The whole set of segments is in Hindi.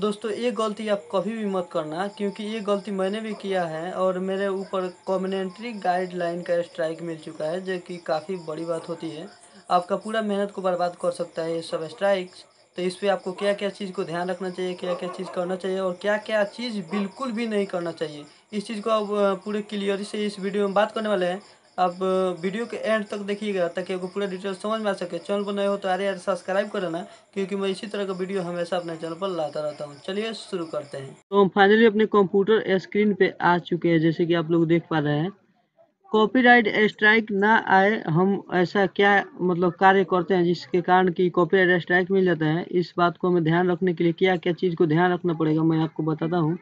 गलती आप कभी भी मत करना, क्योंकि ये गलती मैंने भी किया है और मेरे ऊपर कम्युनिटी गाइडलाइन का स्ट्राइक मिल चुका है, जो कि काफ़ी बड़ी बात होती है। आपका पूरा मेहनत को बर्बाद कर सकता है ये सब स्ट्राइक्स तो इस पर आपको क्या क्या चीज़ को ध्यान रखना चाहिए क्या क्या चीज़ करना चाहिए और क्या क्या चीज़ बिल्कुल भी नहीं करना चाहिए। इस चीज़ को आप पूरे क्लियरी से इस वीडियो में बात करने वाले हैं। आप वीडियो के एंड तक देखिएगा, ताकि आपको पूरा डिटेल समझ में आ सके। चैनल पर नए हो तो अरे यार सब्सक्राइब कर लेना क्योंकि मैं इसी तरह का वीडियो हमेशा अपने चैनल पर लाता रहता हूँ। चलिए शुरू करते हैं। तो हम फाइनली अपने कंप्यूटर स्क्रीन पे आ चुके हैं, जैसे कि आप लोग देख पा रहे हैं। कॉपीराइट स्ट्राइक ना आए, हम ऐसा क्या मतलब कार्य करते हैं जिसके कारण कि कॉपीराइट स्ट्राइक मिल जाता है? इस बात को हमें ध्यान रखने के लिए क्या क्या चीज़ को ध्यान रखना पड़ेगा, मैं आपको बताता हूँ।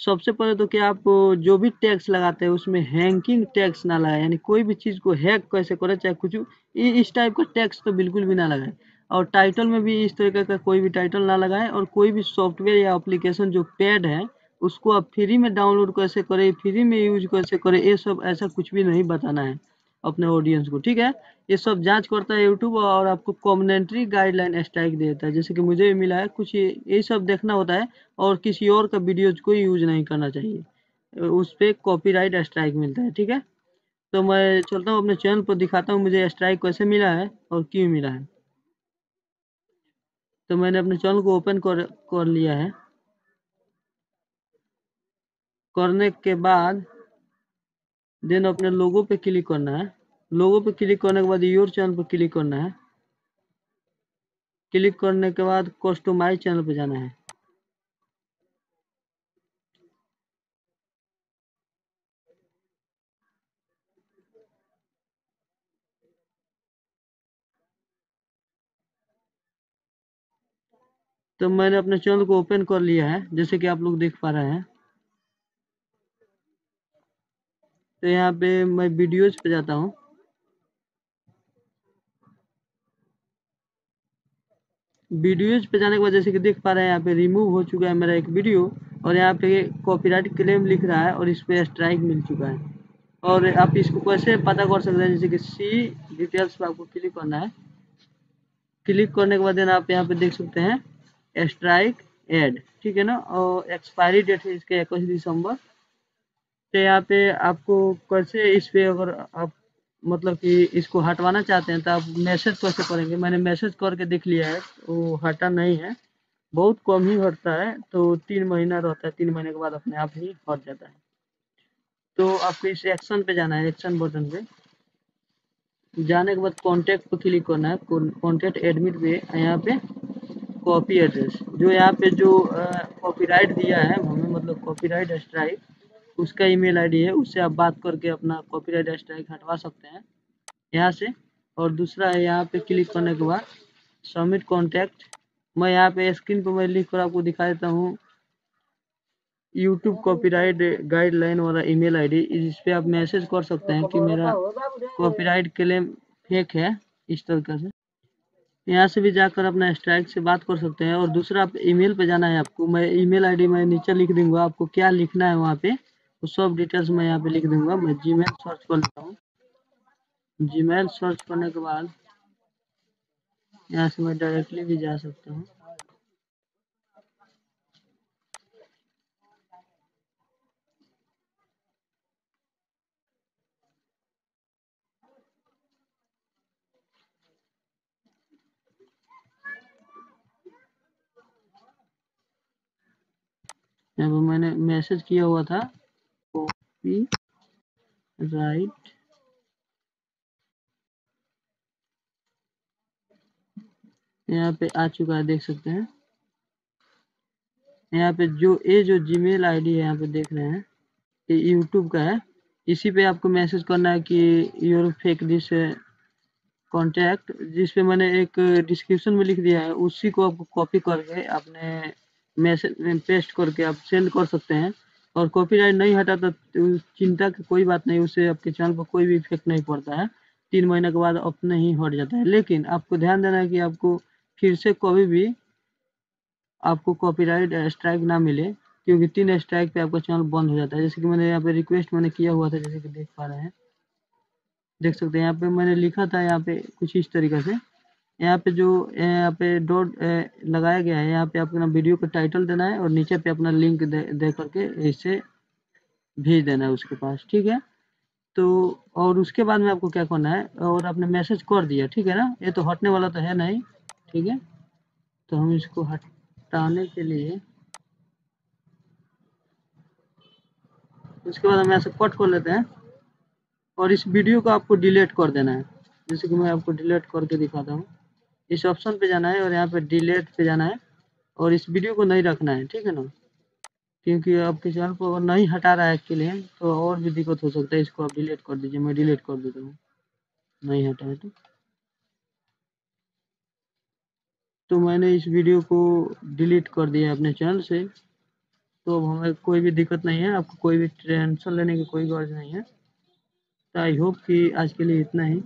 सबसे पहले तो क्या आप जो भी टैक्स लगाते हैं, उसमें हैंकिंग टैक्स ना लगाए, यानी कोई भी चीज़ को हैक कैसे करे, चाहे कुछ इस टाइप का टैक्स तो बिल्कुल भी ना लगाए। और टाइटल में भी इस तरीके का कोई भी टाइटल ना लगाए, और कोई भी सॉफ्टवेयर या एप्लीकेशन जो पैड है, उसको आप फ्री में डाउनलोड कैसे करें फ्री में यूज़ कैसे करें, ये सब ऐसा कुछ भी नहीं बताना है। अपने ऑडियंस को, ठीक है? ये सब जाँच करता है यूट्यूब और आपको कॉमेंट्री गाइडलाइन स्ट्राइक देता है। जैसे कि मुझे भी मिला है, कुछ यही सब देखना होता है और किसी और का वीडियोज़ को यूज़ नहीं करना चाहिए। उस पर कॉपीराइट स्ट्राइक मिलता है, ठीक है? तो मैं चलता हूँ, अपने चैनल पर दिखाता हूँ, मुझे स्ट्राइक कैसे मिला है और क्यों मिला है। तो मैंने अपने चैनल को ओपन कर कर लिया है। करने के बाद देन अपने लोगों पे क्लिक करना है। लोगों पे क्लिक करने के बाद योर चैनल पर क्लिक करना है। क्लिक करने के बाद कस्टमाइज चैनल पर जाना है। तो मैंने अपने चैनल को ओपन कर लिया है, जैसे कि आप लोग देख पा रहे हैं। तो यहाँ पे मैं वीडियोज़ पे जाता हूँ। वीडियोज़ पे जाने के बाद जैसे कि देख पा रहे हैं, यहाँ पे रिमूव हो चुका है मेरा एक वीडियो और यहाँ पे कॉपीराइट क्लेम लिख रहा है और इस पे स्ट्राइक मिल चुका है। और आप इसको कैसे पता कर सकते हैं? जैसे कि सी डिटेल्स पे आपको क्लिक करना है। क्लिक करने के बाद आप यहाँ पे देख सकते हैं स्ट्राइक एड ठीक है ना? और एक्सपायरी डेट है इसके इक्कीस दिसंबर। तो यहाँ पे आपको कैसे इस पे अगर आप मतलब कि इसको हटवाना चाहते हैं तो आप मैसेज कैसे करेंगे? मैंने मैसेज करके देख लिया है, वो हटा नहीं है। बहुत कम ही हटता है तो तीन महीना रहता है, तीन महीने के बाद अपने आप ही हट जाता है। तो आपको इस एक्शन पे जाना है एक्शन बटन पे। जाने के बाद कॉन्टेक्ट पे क्लिक करना है कॉन्टेक्ट एडमिट पे, यहाँ पे कॉपी एड्रेस जो यहाँ पे जो कॉपीराइट दिया है हमें मतलब कॉपीराइट स्ट्राइक उसका ईमेल आईडी है, उससे आप बात करके अपना कॉपीराइट स्ट्राइक हटवा सकते हैं। यहाँ से, और दूसरा है, यहाँ पे क्लिक करने के बाद सबमिट कॉन्टैक्ट मैं यहाँ पे स्क्रीन पर मैं लिख कर आपको दिखा देता हूँ। यूट्यूब कॉपीराइट गाइडलाइन वाला ईमेल आईडी इस पे आप मैसेज कर सकते हैं कि मेरा कॉपीराइट क्लेम फेक है, इस तरीके से। यहाँ से भी जाकर अपना स्ट्राइक से बात कर सकते हैं, और दूसरा आप ईमेल पे जाना है आपको। मैं ईमेल आईडी मैं नीचे लिख दूँगा आपको क्या लिखना है वहाँ पे। सब डिटेल्स मैं यहाँ पे लिख दूँगा। मैं जीमेल सर्च कर लेता हूँ। जीमेल सर्च करने के बाद यहाँ से मैं डायरेक्टली भी जा सकता हूँ। मैंने मैसेज किया हुआ था। कॉपी राइट यहाँ पे आ चुका है, देख सकते हैं। यहाँ पे जो, ये जो जीमेल आईडी है, यहाँ पे देख रहे हैं। ये यूट्यूब का है। इसी पे आपको मैसेज करना है कि योर फेक दिस कॉन्टैक्ट जिस पे मैंने एक डिस्क्रिप्शन में लिख दिया है, उसी को आपको कॉपी करके अपने मैसेज पेस्ट करके आप सेंड कर सकते हैं। और कॉपीराइट नहीं हटा तो चिंता की कोई बात नहीं उससे आपके चैनल पर कोई भी इफ़ेक्ट नहीं पड़ता है। तीन महीने के बाद अपने ही हट जाता है। लेकिन आपको ध्यान देना है कि आपको फिर से कभी भी आपको कॉपीराइट स्ट्राइक ना मिले, क्योंकि तीन स्ट्राइक पे आपका चैनल बंद हो जाता है। जैसे कि मैंने यहाँ पे रिक्वेस्ट मैंने किया हुआ था, जैसे कि देख पा रहे हैं। देख सकते हैं, यहाँ पे मैंने लिखा था, यहाँ पे कुछ इस तरीके से। यहाँ पे जो यहाँ पे डॉट लगाया गया है। यहाँ पे अपना वीडियो का टाइटल देना है और नीचे पे अपना लिंक दे, दे करके इसे भेज देना है उसके पास ठीक है? तो और उसके बाद में आपको क्या करना है और आपने मैसेज कर दिया ठीक है ना? ये तो हटने वाला तो है नहीं ठीक है? तो हम इसको हटाने के लिए उसके बाद हम ऐसे कट कर लेते हैं और इस वीडियो को आपको डिलीट कर देना है। जैसे कि मैं आपको डिलीट करके दिखाता हूँ। इस ऑप्शन पे जाना है और यहाँ पे डिलीट पे जाना है और इस वीडियो को नहीं रखना है, ठीक है ना? क्योंकि आपके चैनल को अगर नहीं हटा रहा है लिए तो और भी दिक्कत हो सकता है, इसको आप डिलीट कर दीजिए, मैं डिलीट कर देता हूँ। नहीं हटा है तो। तो मैंने इस वीडियो को डिलीट कर दिया अपने चैनल से। तो अब हमें कोई भी दिक्कत नहीं है, आपको कोई भी टेंशन लेने की कोई गर्ज नहीं है। तो आई होप कि आज के लिए इतना ही।